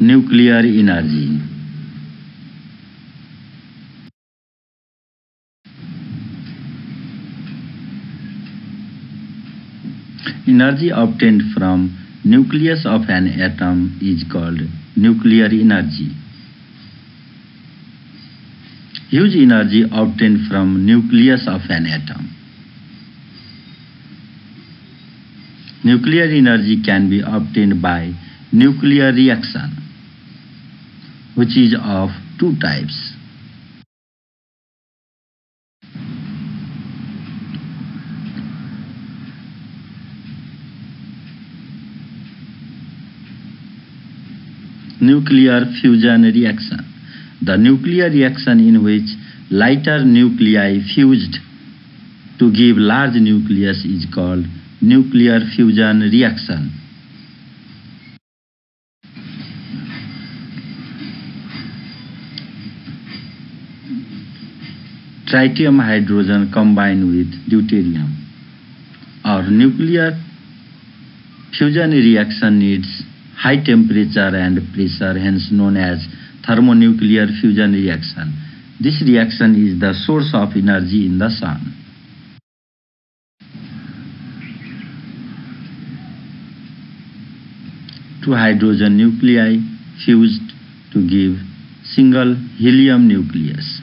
nuclear energy. Energy obtained from nucleus of an atom is called nuclear energy. Huge energy obtained from nucleus of an atom. Nuclear energy can be obtained by nuclear reaction, which is of two types. Nuclear fusion reaction. The nuclear reaction in which lighter nuclei fused to give large nucleus is called nuclear fusion reaction. Tritium hydrogen combined with deuterium. Our nuclear fusion reaction needs high temperature and pressure hence known as thermonuclear fusion reaction. This reaction is the source of energy in the sun. Two hydrogen nuclei fused to give single helium nucleus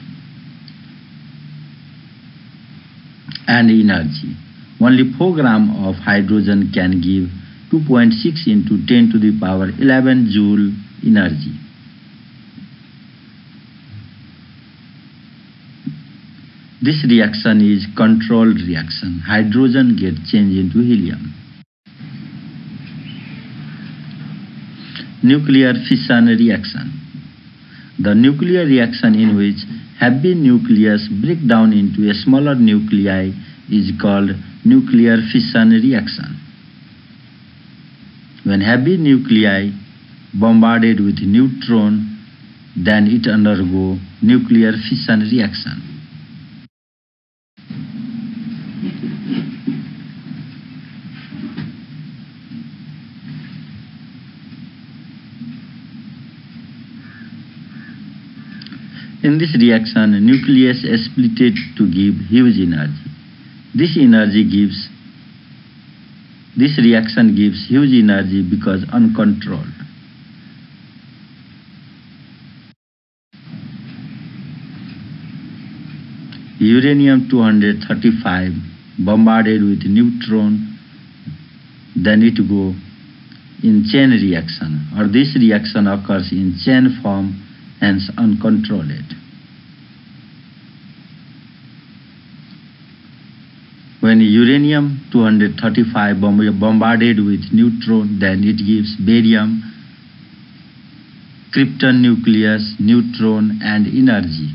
and energy. Only 4 gram of hydrogen can give 2.6 into 10 to the power 11 joule energy. This reaction is controlled reaction. Hydrogen gets changed into helium. Nuclear fission reaction. The nuclear reaction in which heavy nucleus break down into a smaller nuclei is called nuclear fission reaction. When heavy nuclei bombarded with neutron, then it undergo nuclear fission reaction. In this reaction, nucleus is splitted to give huge energy. This energy gives this reaction gives huge energy because uncontrolled. Uranium 235 bombarded with neutron, then it go in chain reaction or this reaction occurs in chain form hence uncontrolled. When uranium 235 bomb- bombarded with neutron, then it gives barium, krypton nucleus, neutron and energy.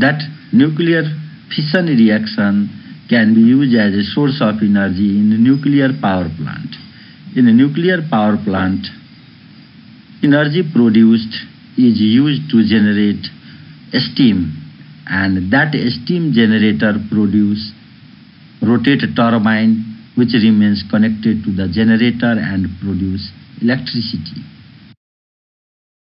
That nuclear fission reaction can be used as a source of energy in a nuclear power plant. In a nuclear power plant, energy produced is used to generate steam and that steam generator produce rotate turbine which remains connected to the generator and produce electricity.